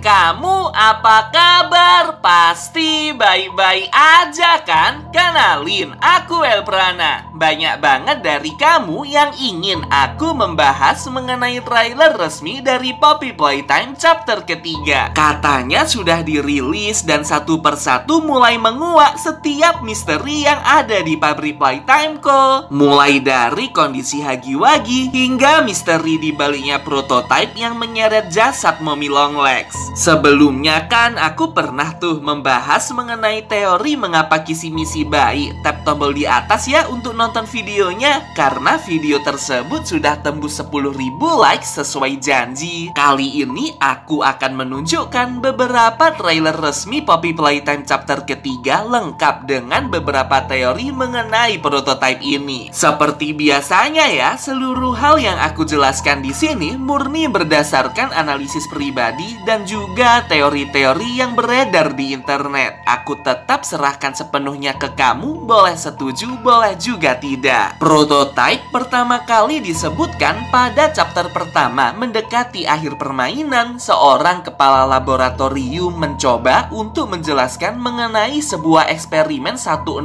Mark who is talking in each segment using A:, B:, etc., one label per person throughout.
A: kamu apa kabar? Pasti baik-baik aja kan? Kenalin, aku Elprana. Banyak banget dari kamu yang ingin aku membahas mengenai trailer resmi dari Poppy Playtime chapter ketiga. Katanya sudah dirilis dan satu persatu mulai menguak setiap misteri yang ada di pabrik Playtime kok. Mulai dari kondisi Hagiwagi hingga misteri di baliknya prototype yang menyeret jasad Mommy Longlegs. Sebelumnya kan aku pernah tuh membahas mengenai teori mengapa kisi-misi bayi. Tap tombol di atas ya untuk nonton videonya karena video tersebut sudah tembus 10.000 likes sesuai janji. Kali ini aku akan menunjukkan beberapa trailer resmi Poppy Playtime chapter ketiga lengkap dengan beberapa teori mengenai prototype ini. Seperti biasanya ya, seluruh hal yang aku jelaskan di sini murni berdasarkan analisis pribadi dan juga teori-teori yang beredar di internet. Aku tetap serahkan sepenuhnya ke kamu, boleh setuju, boleh juga tidak. Prototype pertama kali disebutkan pada chapter pertama mendekati akhir permainan, seorang kepala laboratorium mencoba untuk menjelaskan mengenai sebuah eksperimen 1006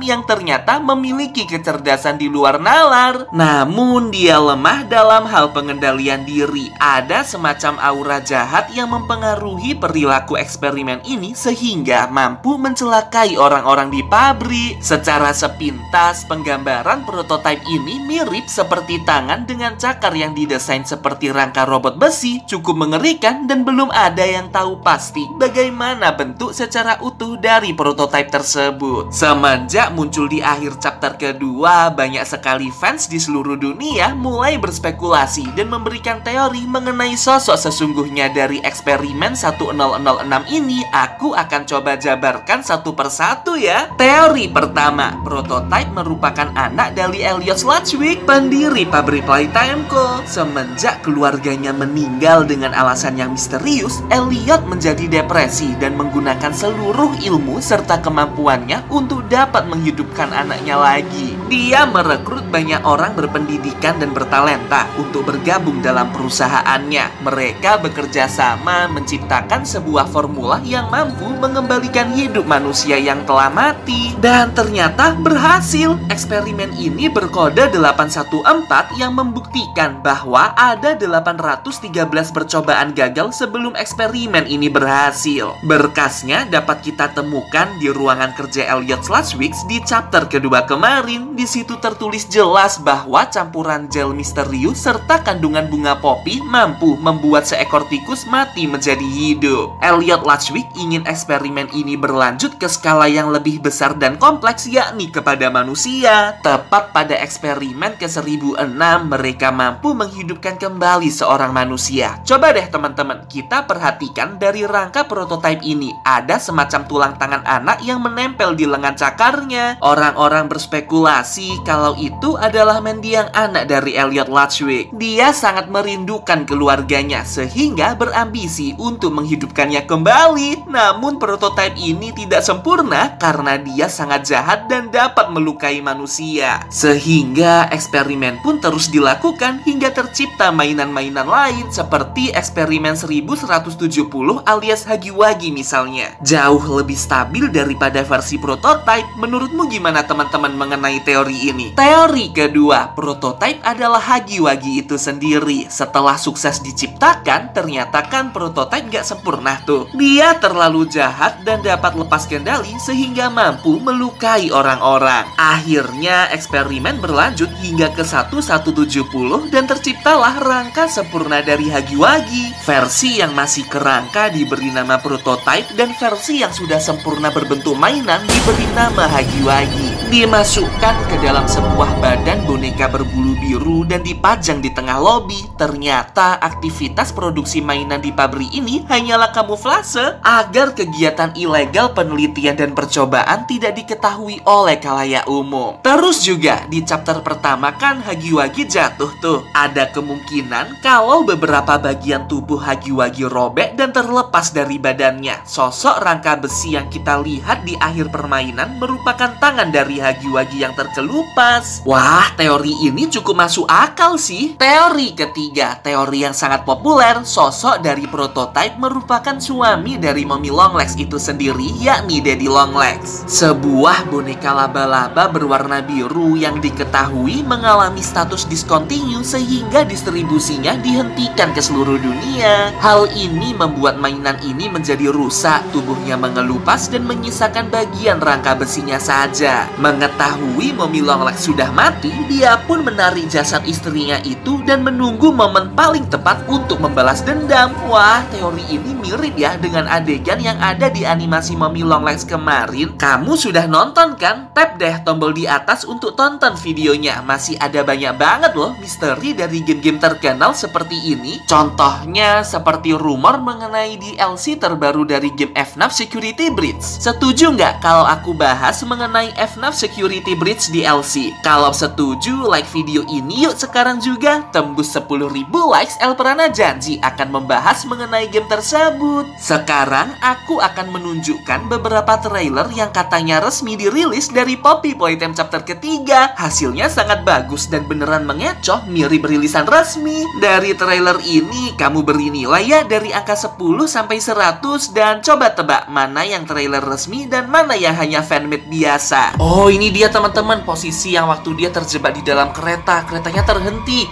A: yang ternyata memiliki kecerdasan di luar nalar. Namun dia lemah dalam hal pengendalian diri. Ada semacam aura jahat yang mempengaruhi perilaku eksperimen ini sehingga mampu mencelakai orang-orang di pabrik. Secara sepintas, penggambaran prototipe ini mirip seperti tangan dengan cakar yang didesain seperti rangka robot besi, cukup mengerikan dan belum ada yang tahu pasti bagaimana bentuk secara utuh dari prototipe tersebut. Semenjak muncul di akhir chapter kedua, banyak sekali fans di seluruh dunia mulai berspekulasi dan memberikan teori mengenai sosok sesungguhnya dari eksperimen 1006 ini. Aku akan coba jabarkan satu persatu ya. Teori pertama, prototipe merupakan anak dari Elliot Slutchwick, pendiri pabrik Playtime Co. Semenjak keluarganya meninggal dengan alasan yang misterius, Elliot menjadi depresi dan menggunakan seluruh ilmu serta kemampuannya untuk dapat menghidupkan anaknya lagi. Dia merekrut banyak orang berpendidikan dan bertalenta untuk bergabung dalam perusahaannya. Mereka bekerja sama menciptakan sebuah formula yang mampu mengembalikan hidup manusia yang telah mati. Dan ternyata berhasil. Eksperimen ini berkode 814 yang membuktikan bahwa ada 813 percobaan gagal sebelum eksperimen ini berhasil. Berkasnya dapat kita temukan di ruangan kerja Elliot Slashwicks di chapter kedua kemarin. Di situ tertulis jelas bahwa campuran gel misterius serta kandungan bunga poppy mampu membuat seekor tikus mati menjadi hidup. Elliot Lachwick ingin eksperimen ini berlanjut ke skala yang lebih besar dan kompleks yakni kepada manusia. Tepat pada eksperimen ke-1006 mereka mampu menghidupkan kembali seorang manusia. Coba deh teman-teman, kita perhatikan dari rangka prototipe ini ada semacam tulang tangan anak yang menempel di lengan cakarnya. Orang-orang berspekulasi kalau itu adalah mendiang anak dari Elliot Lachwick. Dia sangat merindukan keluarganya sehingga berambisi untuk menghidupkannya kembali. Namun prototipe ini tidak sempurna karena dia sangat jahat dan dapat melukai manusia. Sehingga eksperimen pun terus dilakukan hingga tercipta mainan-mainan lain seperti eksperimen 1170 alias Hagiwagi misalnya. Jauh lebih stabil daripada versi prototipe. Menurutmu gimana teman-teman mengenai teori ini? Teori kedua, prototipe adalah Hagiwagi itu sendiri. Setelah sukses diciptakan, ternyata kan prototipe gak sempurna tuh. Dia terlalu jahat dan dapat lepas kendali sehingga mampu melukai orang-orang. Akhirnya eksperimen berlanjut hingga ke 1170 dan terciptalah rangka sempurna dari Hagiwagi. Versi yang masih kerangka diberi nama prototipe dan versi yang sudah sempurna berbentuk mainan diberi nama Hagiwagi. Dimasukkan ke dalam sebuah badan boneka berbulu biru dan dipajang di tengah lobi. Ternyata aktivitas produksi mainan di pabrik ini hanyalah kamuflase agar kegiatan ilegal penelitian dan percobaan tidak diketahui oleh kalayak umum. Terus juga di chapter pertama kan Hagiwagi jatuh tuh. Ada kemungkinan kalau beberapa bagian tubuh Hagiwagi robek dan terlepas dari badannya. Sosok rangka besi yang kita lihat di akhir permainan merupakan tangan dari Hagiwagi yang terkena terkelupas. Wah, teori ini cukup masuk akal sih. Teori ketiga, teori yang sangat populer, sosok dari prototipe merupakan suami dari Mommy Longlegs itu sendiri, yakni Daddy Longlegs. Sebuah boneka laba-laba berwarna biru yang diketahui mengalami status discontinue sehingga distribusinya dihentikan ke seluruh dunia. Hal ini membuat mainan ini menjadi rusak, tubuhnya mengelupas dan menyisakan bagian rangka besinya saja. Mengetahui Mommy Longlegs sudah mati, dia pun menarik jasad istrinya itu dan menunggu momen paling tepat untuk membalas dendam. Wah, teori ini mirip ya dengan adegan yang ada di animasi Mommy Longlegs kemarin. Kamu sudah nonton kan? Tap deh tombol di atas untuk tonton videonya. Masih ada banyak banget loh misteri dari game-game terkenal seperti ini. Contohnya seperti rumor mengenai DLC terbaru dari game FNAF Security Breach. Setuju nggak kalau aku bahas mengenai FNAF Security Breach DLC? Kalau setuju, like video ini yuk sekarang juga. Tembus 10.000 likes, Elprana janji akan membahas mengenai game tersebut. Sekarang aku akan menunjukkan beberapa trailer yang katanya resmi dirilis dari Poppy Playtime chapter ketiga. Hasilnya sangat bagus dan beneran mengecoh mirip rilisan resmi. Dari trailer ini, kamu beri nilai ya dari angka 10 sampai 100 dan coba tebak mana yang trailer resmi dan mana yang hanya fanmade biasa. Oh, ini dia teman-teman posisi yang waktu dia terjebak di dalam kereta. Keretanya terhenti.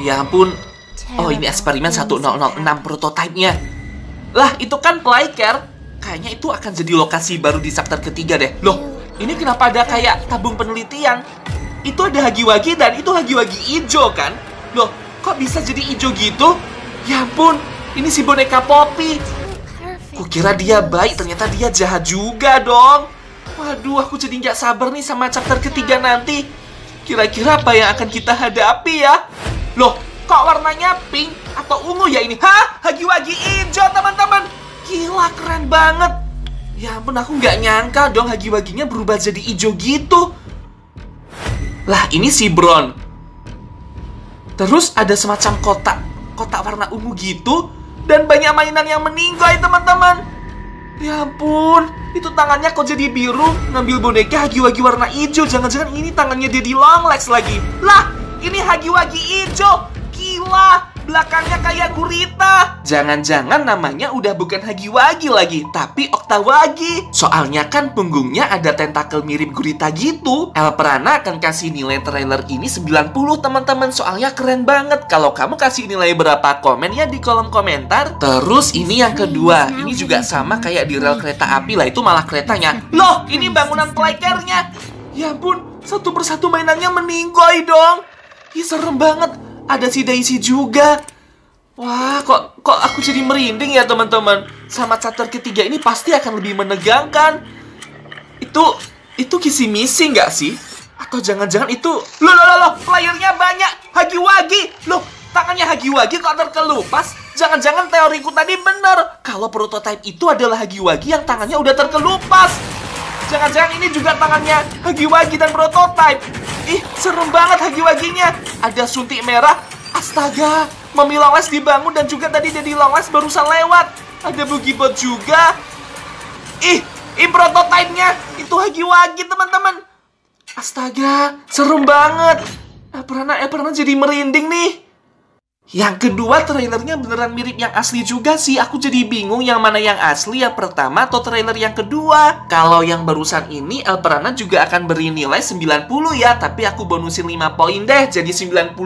A: Ya ampun. Oh, ini eksperimen 1006 prototipenya. Lah, itu kan playcare. Kayaknya itu akan jadi lokasi baru di chapter ketiga deh. Loh, ini kenapa ada kayak tabung penelitian? Itu ada hagi-wagi dan itu hagi-wagi hijau kan? Loh, kok bisa jadi hijau gitu? Ya ampun, ini si boneka Poppy. Kukira dia baik, ternyata dia jahat juga dong. Waduh, aku jadi nggak sabar nih sama chapter ketiga nanti. Kira-kira apa yang akan kita hadapi ya? Loh, kok warnanya pink atau ungu ya ini? Hah? Hagi-wagi hijau, teman-teman. Gila, keren banget. Ya ampun, aku nggak nyangka dong hagi-waginya berubah jadi hijau gitu. Lah, ini si Bron. Terus ada semacam kotak, kotak warna ungu gitu. Dan banyak mainan yang meninggal, teman-teman. Ya ampun, itu tangannya kok jadi biru? Ngambil boneka Hagiwagi warna hijau. Jangan-jangan ini tangannya Daddy Longlegs lagi. Lah, ini Hagiwagi hijau. Gila, belakangnya kayak gurita. Jangan-jangan namanya udah bukan Hagiwagi lagi, tapi Oktawagi. Soalnya kan punggungnya ada tentakel mirip gurita gitu. El Prana akan kasih nilai trailer ini 90 teman-teman. Soalnya keren banget. Kalau kamu kasih nilai berapa komen ya di kolom komentar. Terus ini yang kedua. Ini juga sama kayak di rel kereta api lah. Itu malah keretanya. Loh, ini bangunan playcarnya. Ya ampun, satu persatu mainannya meninggoy dong. Ih, serem banget ada si Daisy juga. Wah, kok kok aku jadi merinding ya teman-teman. Sama chapter ketiga ini pasti akan lebih menegangkan. Itu itu kisi misi nggak sih? Atau jangan-jangan itu Loh, loh, loh, playernya banyak Hagiwagi Loh, tangannya Hagiwagi kok terkelupas Jangan-jangan teoriku tadi benar Kalau prototipe itu adalah Hagiwagi yang tangannya udah terkelupas Jangan-jangan ini juga tangannya Hagiwagi dan prototipe Ih, serem banget Hagiwaginya Ada suntik merah. Astaga, Mami Longles dibangun dan juga tadi Daddy Longles barusan lewat. Ada Bugibot juga. Ih, ini prototipenya. Itu Hagiwagi teman-teman. Astaga, serem banget. Eh, pernah, eh, pernah jadi merinding nih. Yang kedua trailernya beneran mirip yang asli juga sih. Aku jadi bingung yang mana yang asli Yang pertama atau trailer yang kedua. Kalau yang barusan ini El Prana juga akan beri nilai 90 ya. Tapi aku bonusin 5 poin deh Jadi 95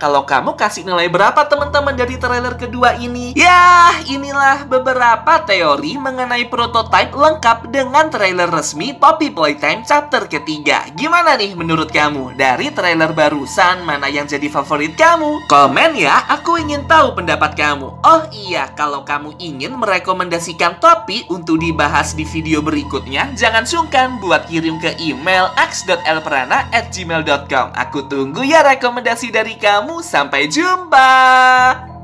A: Kalau kamu kasih nilai berapa teman-teman dari trailer kedua ini? Ya inilah beberapa teori mengenai prototipe lengkap dengan trailer resmi Poppy Playtime chapter ketiga. Gimana nih menurut kamu? Dari trailer barusan mana yang jadi favorit kamu? Komen ya ya, aku ingin tahu pendapat kamu. Oh iya, kalau kamu ingin merekomendasikan topi untuk dibahas di video berikutnya, jangan sungkan buat kirim ke email x.elprana@gmail.com. Aku tunggu ya rekomendasi dari kamu. Sampai jumpa.